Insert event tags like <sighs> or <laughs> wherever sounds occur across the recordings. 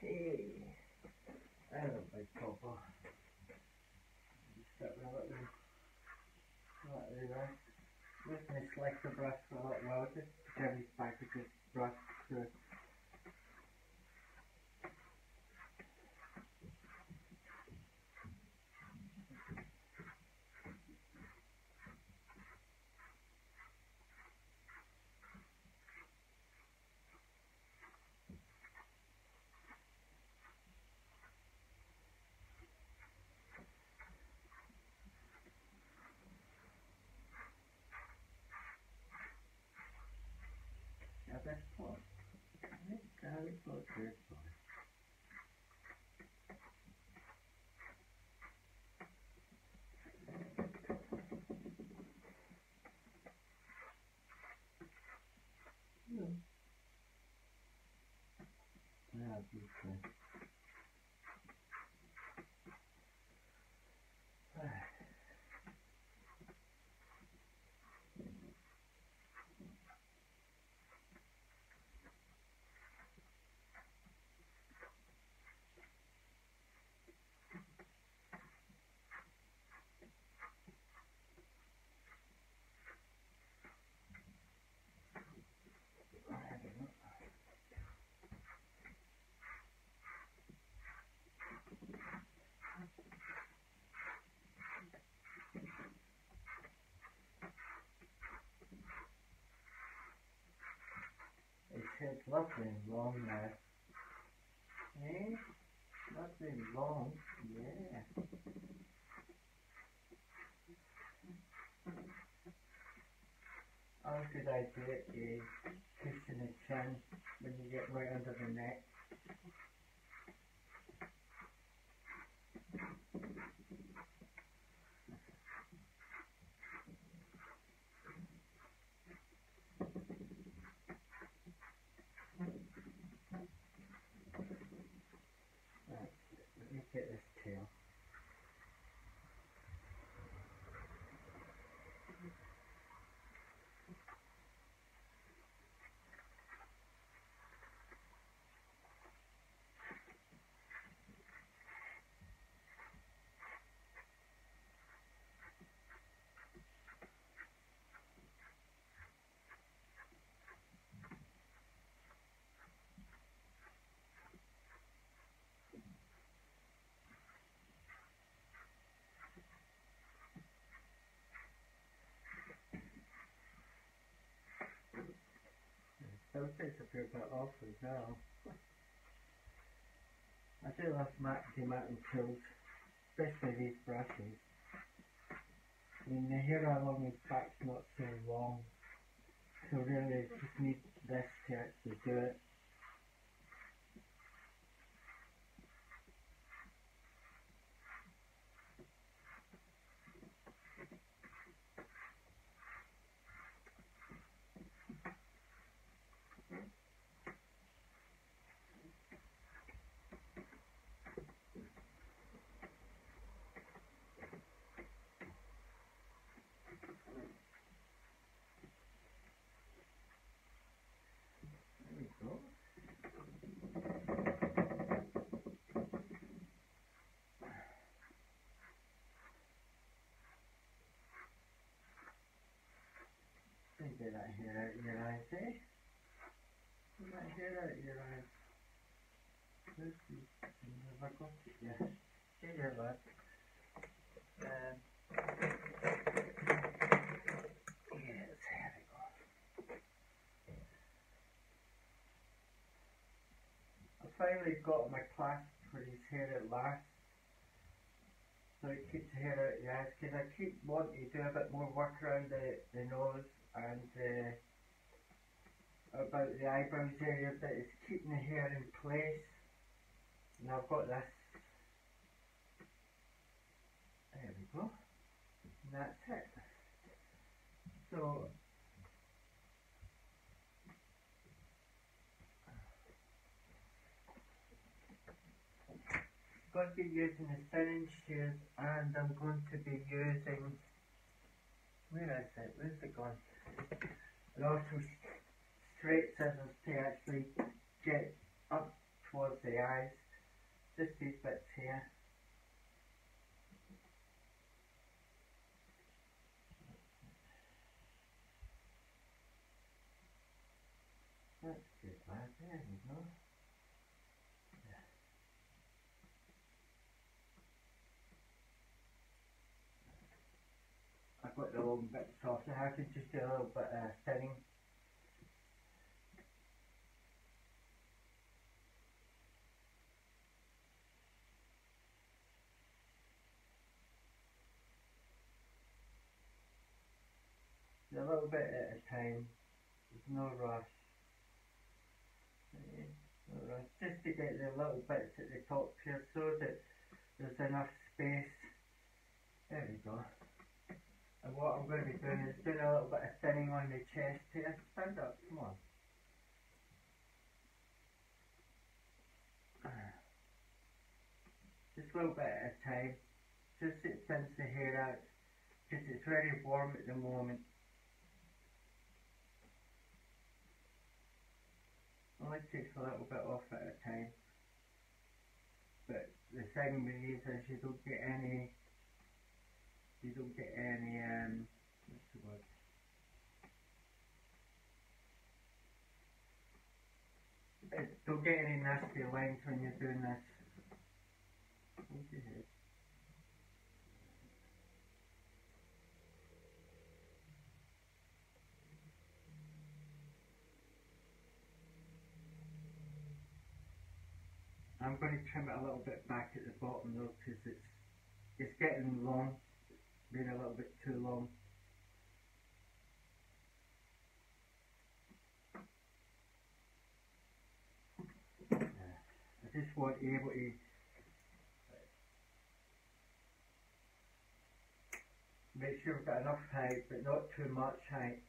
Hey, I don't like copper. Just there. With my slicker brush for a to packages brush through. That's part. Right. No. Yeah, head's lovely and long now. Eh? And long, yeah. All good idea is pushing the chin when you get right under the neck. Right, let me get this tail. Those things appear a bit off as well. <laughs> I do love mat dematting tools, especially these brushes. I mean, the hair along the back's not so long, so really just need this to actually do it. There we go. Eyes, eh? Get that hair out of your eyes. Let's see. Have I it? Yes. Here you are. Um, yes, there we go. I finally got my clasp for his hair at last. So it keeps the hair out your eyes because I keep wanting to do a bit more work around the, the nose and uh, about the eyebrows area, but it's keeping the hair in place. And I've got this. There we go. And that's it. So going to be using the syringe shears and I'm going to be using where is it? Where's it gone? And also straight scissors to actually get up towards the eyes. Just these bits here. That's good, lad. There go. Yeah. Got the long bits I could just do a little bit of thinning. A little bit at a time. There's no rush. No rush. Just to get the little bits at the top here so that there's enough space. There we go. And what I'm going to be doing is doing a little bit of thinning on the chest here. Stand up, come on. <sighs> Just a little bit at a time. Just it thins the hair out. Because it's very warm at the moment. Only takes a little bit off at a time. But the thing with these is you don't get any you don't get any um what's the word? Don't get any nasty lines when you're doing this. Your head. I'm going to trim it a little bit back at the bottom though because it's it's getting long, being a little bit too long. I just want able to make sure we've got enough height but not too much height.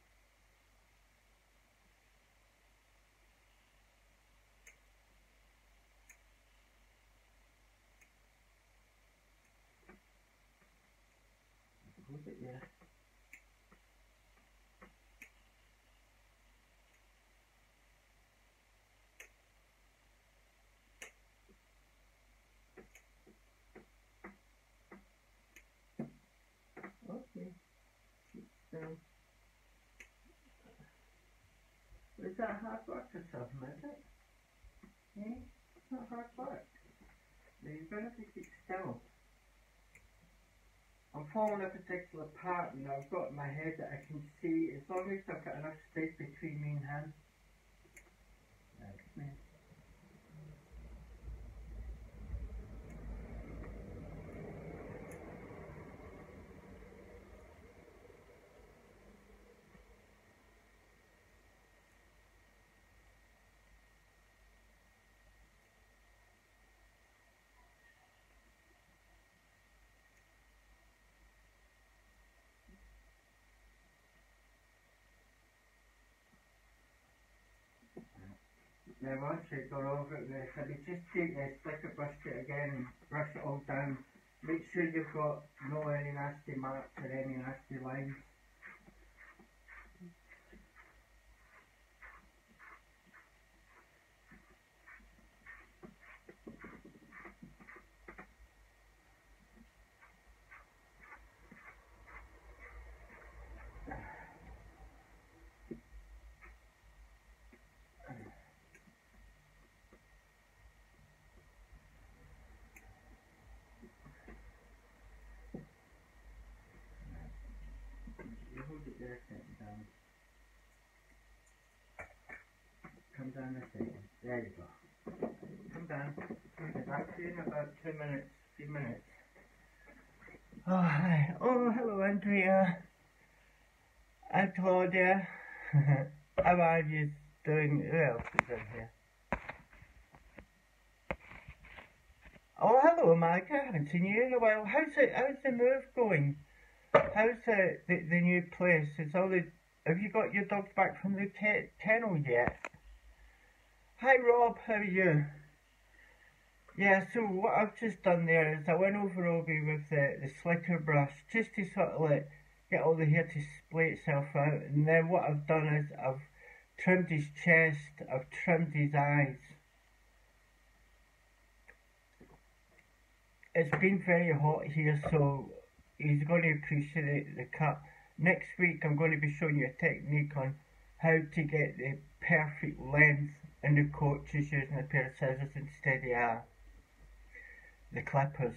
Okay. Keep still. Is that hard work or something, is it? Eh? It's not hard work. Going to have to keep still. I'm following a particular pattern I've got in my head that I can see as long as I've got enough space between me and him. That's me. Now once you've gone over it with if you just take the uh, slicker brush it again brush it all down. Make sure you've got no any nasty marks or any nasty lines. You it down. Come down a second. There you go. Come down. Be back you in about two minutes, three minutes. Oh, hi. Oh, hello, Andrea. And Claudia. <laughs> How are you doing? Who else is in here? Oh, hello, Mike. I haven't seen you in a while. How's it? How's the move going? how's the, the, the new place? Is all the have you got your dogs back from the te kennel yet? Hi Rob, how are you? Yeah, so what I've just done there is I went over Obi with the, the slicker brush just to sort of like get all the hair to splay itself out and then what I've done is I've trimmed his chest, I've trimmed his eyes. It's been very hot here so he's going to appreciate the cut. Next week, I'm going to be showing you a technique on how to get the perfect length in the coat just using a pair of scissors instead of uh, the clippers.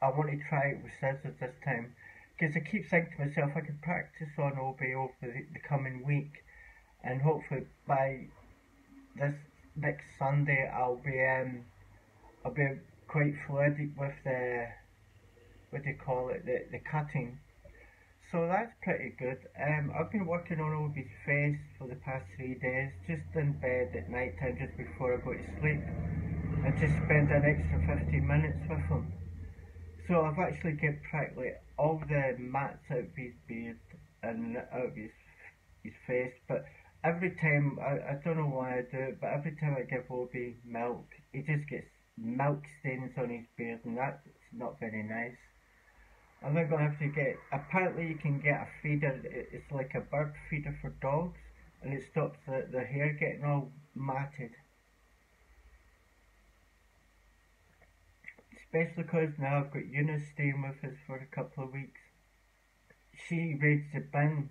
I want to try it with scissors this time because I keep saying to myself I can practice on Obi over the, the coming week and hopefully by this next Sunday I'll be um I'll be quite fluid with the what do you call it the the cutting. So that's pretty good. Um, I've been working on Obi's face for the past three days, just in bed at night time just before I go to sleep, and just spend an extra 15 minutes with him. So I've actually get practically all the mats out of his beard and out of his, his face, but every time, I, I don't know why I do it, but every time I give Obi milk, he just gets milk stains on his beard, and that's not very nice. I'm not going to have to get, apparently you can get a feeder, it's like a bird feeder for dogs, and it stops the, the hair getting all matted. Especially because now I've got Eunice staying with us for a couple of weeks. She raids the bins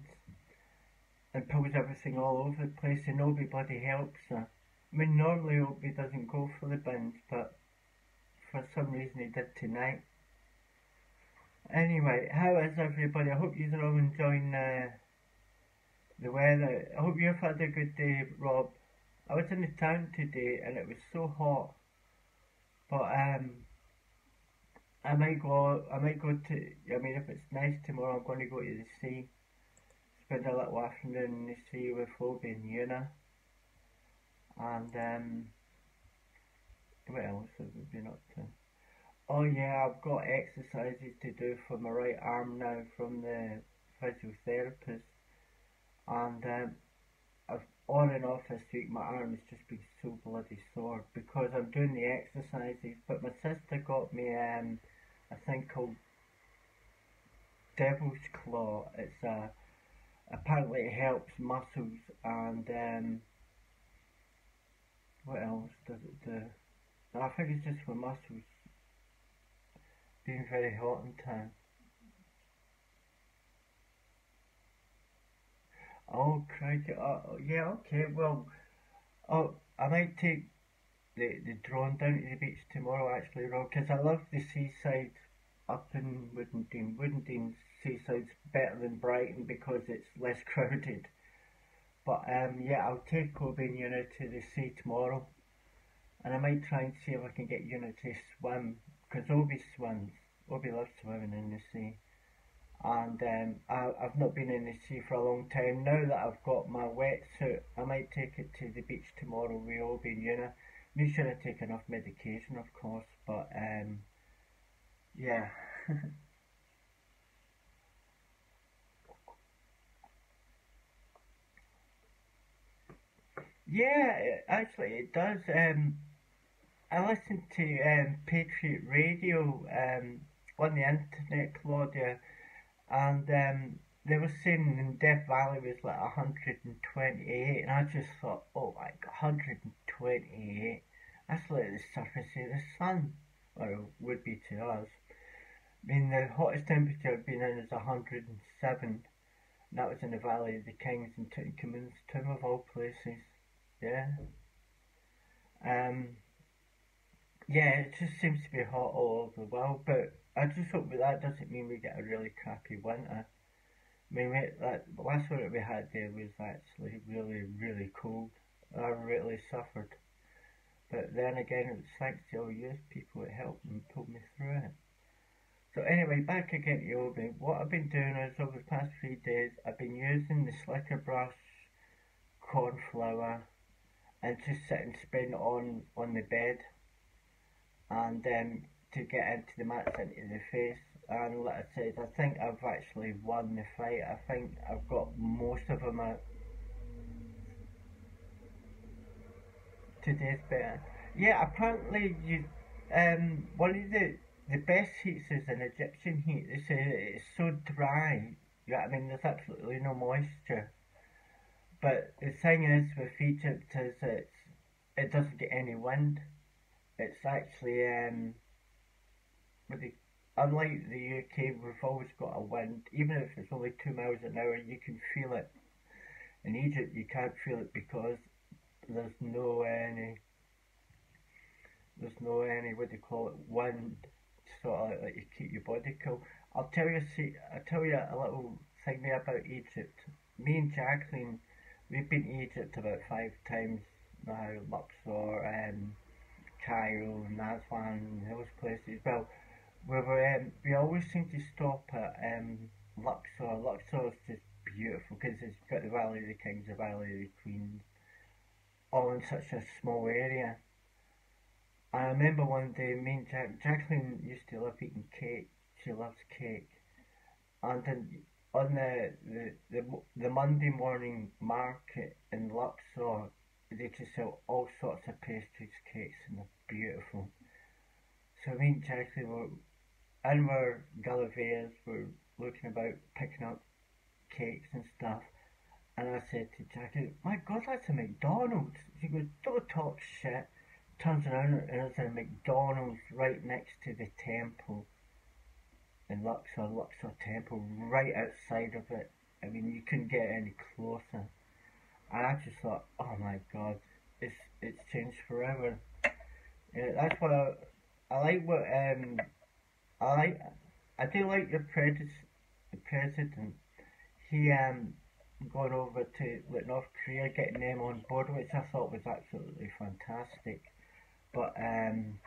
and pulls everything all over the place and nobody helps her. I mean, normally Obi doesn't go for the bins, but for some reason he did tonight. Anyway, how is everybody? I hope you're all enjoying uh, the weather. I hope you've had a good day, Rob. I was in the town today and it was so hot, but um, I might go. I might go to. I mean, if it's nice tomorrow, I'm going to go to the sea spend a little afternoon in the sea with Obi and Una. And um, what else have we been up to? Oh yeah, I've got exercises to do for my right arm now from the physiotherapist. And um, I've, on and off this week my arm has just been so bloody sore because I'm doing the exercises. But my sister got me um, a thing called Devil's Claw. It's a apparently it helps muscles and um, what else does it do? I think it's just for muscles very hot in town. Oh, crikey. Oh, yeah, okay. Well, oh, I might take the, the drone down to the beach tomorrow, actually, Rob, because I love the seaside up in Rottingdean. Rottingdean's seaside's better than Brighton because it's less <laughs> crowded. But um, yeah, I'll take Obi and Una to the sea tomorrow. And I might try and see if I can get Una to swim. Because Obi swims. Obi loves swimming in the sea. And um, I, I've not been in the sea for a long time. Now that I've got my wetsuit, I might take it to the beach tomorrow We all be and Una. Make sure I take enough medication, of course. But um, yeah. <laughs> Yeah, actually it does. Um, I listen to um, Patriot Radio um, on the internet, Claudia, and um, they were saying in Death Valley was like 128, and I just thought, oh god, 128. That's like the surface of the sun, or it would be to us. I mean, the hottest temperature I've been in is 107, and that was in the Valley of the Kings in Tutankhamun's tomb of all places. Yeah. Um, yeah, it just seems to be hot all over the world, but I just hope that that doesn't mean we get a really crappy winter. I mean, we, that, the last winter we had there was actually really, really cold. I really suffered. But then again, it was thanks to all you people that helped and pulled me through it. So anyway, back again to Obi. What I've been doing is over the past three days, I've been using the slicker brush, corn flour, and just sit and spin on on the bed and um, to get into the match into the face. And like I said I think I've actually won the fight. I think I've got most of them out. Today's better. Yeah apparently you um one of the the best heats is an Egyptian heat. They say it's so dry yeah I mean? There's absolutely no moisture. But the thing is with Egypt is it's, it doesn't get any wind. It's actually um, with the unlike the UK, we've always got a wind, even if it's only two miles an hour, you can feel it. In Egypt, you can't feel it because there's no any, there's no any, what do you call it, wind, sort of like you keep your body cool. I'll tell you, see, I'll tell you a little thing there about Egypt. Me and Jacqueline, we've been to Egypt about five times now, Luxor, um, Cairo, and that's Aswan, those places. Well, we were, um, we always seem to stop at um, Luxor. Luxor is just beautiful because it's got the Valley of the Kings, the Valley of the Queens, all in such a small area. I remember one day, me and Jack, Jacqueline used to love eating cake. She loves cake, and then on the, the the the Monday morning market in Luxor, they just sell all sorts of pastries, cakes, and they're beautiful. So me and Jackie were and we're Gulliver's, we're looking about picking up cakes and stuff. And I said to Jackie, my God, that's a McDonald's. She goes, don't talk shit. Turns around and there's a McDonald's right next to the temple. In Luxor, Luxor Temple, right outside of it. I mean, you couldn't get any closer. I just thought, oh my God, it's it's changed forever. Yeah, that's what I, I like what um I like, I do like the pres the president. He um gone over to like North Korea, getting them on board, which I thought was absolutely fantastic. But um,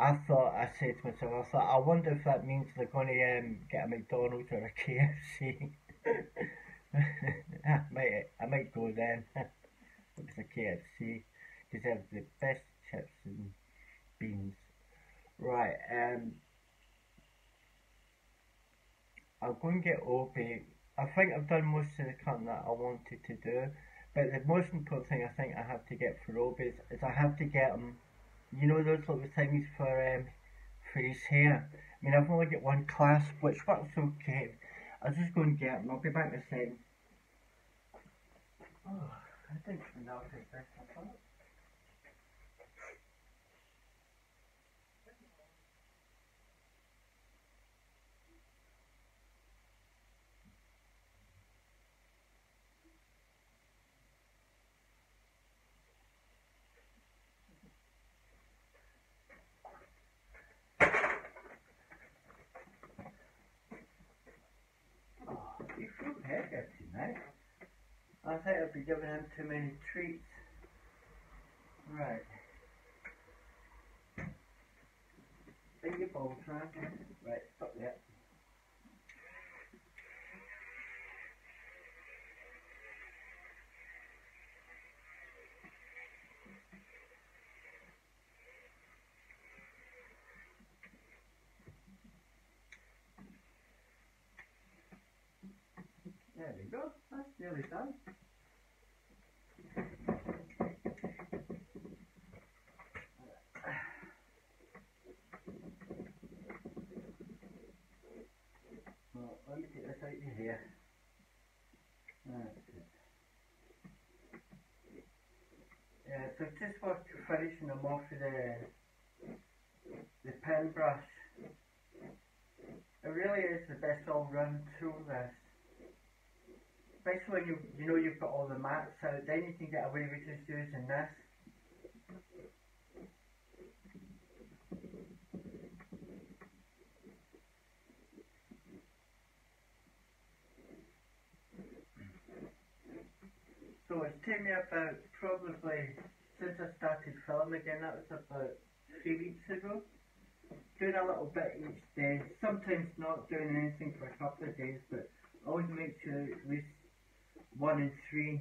I thought I said to myself, I thought I wonder if that means they're going to um, get a McDonald's or a KFC. <laughs> <laughs> I might I might go then. it's a KFC have the best chips and beans. Right, um, I'll go and get Obi. I think I've done most of the cutting that I wanted to do, but the most important thing I think I have to get for Obi is, is I have to get him, you know those little things for um, for his hair. I mean, I've only got one clasp, which works okay. I'll just go and get him. I'll be back in a second. Oh, I think now take this I think I'd be giving him too many treats. Right. Bring your bowl, try. Right, oh, stop that. There we go, that's nearly done. Well, let me get this out of here. Yeah, so just for finishing them off with the, the pin brush. It really is the best all-round tool this especially when you you know you've got all the mats out, then you can get away with just using this. So it's taken me about since I started filming again, that was about three weeks ago. Doing a little bit each day, sometimes not doing anything for a couple of days, but always make sure at least one and three.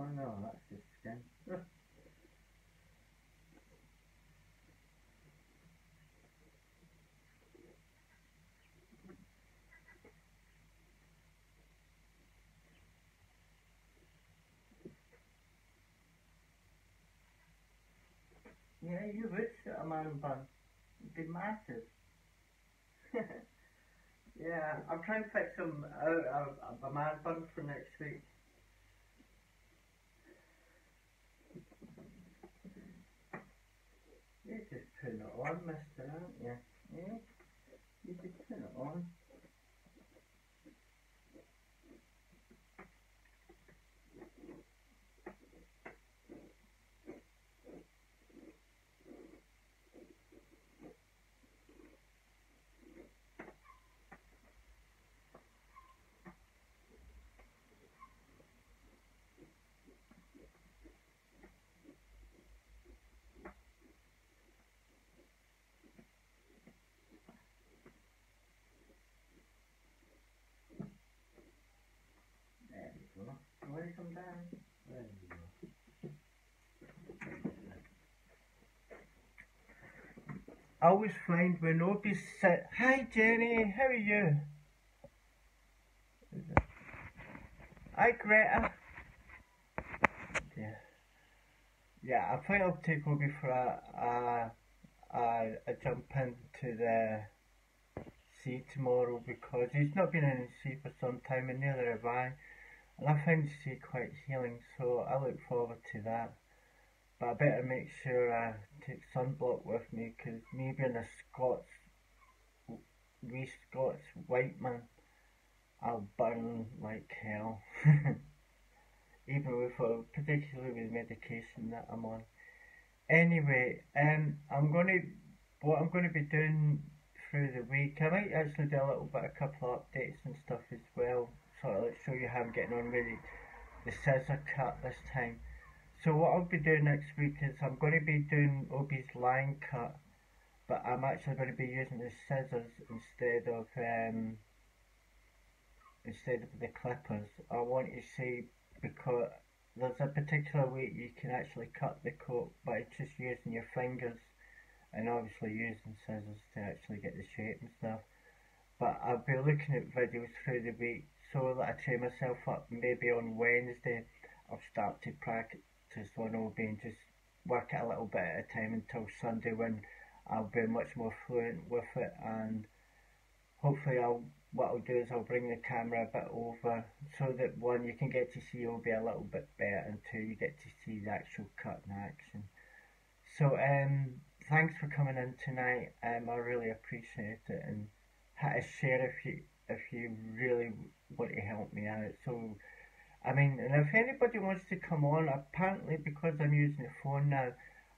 Oh no, that's just skin. yeah, you would sit a man bun. It'd be massive. <laughs> yeah, I'm trying to fix some out of a man bun for next week. You're just turn it on, mister, aren't you? Yeah? You just turn it on. Go. Where come down? There we go. I always find when nobody sit. Hi Jenny, how are you? Hi Greta. Yeah. Yeah, I think I'll take over for a, a, a, a jump into the sea tomorrow because he's not been in the sea for some time and neither have I. And I the sea quite healing, so I look forward to that. But I better make sure I take sunblock with me because me being a Scots, wee Scots white man, I'll burn like hell. <laughs> Even with, uh, particularly with medication that I'm on. Anyway, um, I'm gonna, what I'm gonna be doing through the week, I might actually do a little bit, a couple of updates and stuff as well, of like show you how I'm getting on with the, the scissor cut this time. So what I'll be doing next week is I'm going to be doing Obi's line cut, but I'm actually going to be using the scissors instead of um, instead of the clippers. I want you to see because there's a particular way you can actually cut the coat by just using your fingers and obviously using scissors to actually get the shape and stuff. But I'll be looking at videos through the week so that I train myself up. Maybe on Wednesday I'll start to practice on Obi and just work it a little bit at a time until Sunday when I'll be much more fluent with it and hopefully I'll what I'll do is I'll bring the camera a bit over so that one you can get to see Obi a little bit better and two you get to see the actual cut in action. So um thanks for coming in tonight. Um I really appreciate it and hit a share if you if you really want to help me out. So I mean and if anybody wants to come on apparently because I'm using the phone now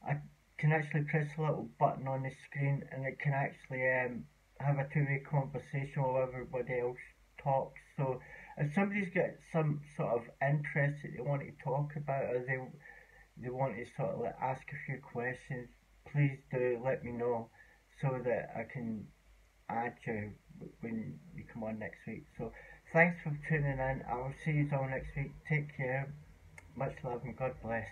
I can actually press a little button on the screen and it can actually um have a two-way conversation while everybody else talks. So if somebody's got some sort of interest that they want to talk about or they they want to sort of like ask a few questions, please do let me know so that I can add you when you come on next week. So thanks for tuning in. I will see you all next week. Take care. Much love and God bless.